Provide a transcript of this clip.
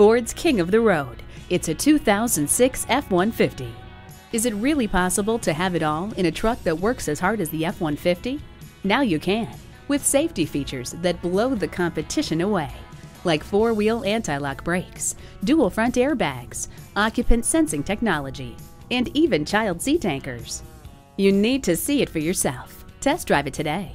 Ford's king of the road. It's a 2006 F-150. Is it really possible to have it all in a truck that works as hard as the F-150? Now you can, with safety features that blow the competition away, like four-wheel anti-lock brakes, dual front airbags, occupant sensing technology, and even child seat anchors. You need to see it for yourself. Test drive it today.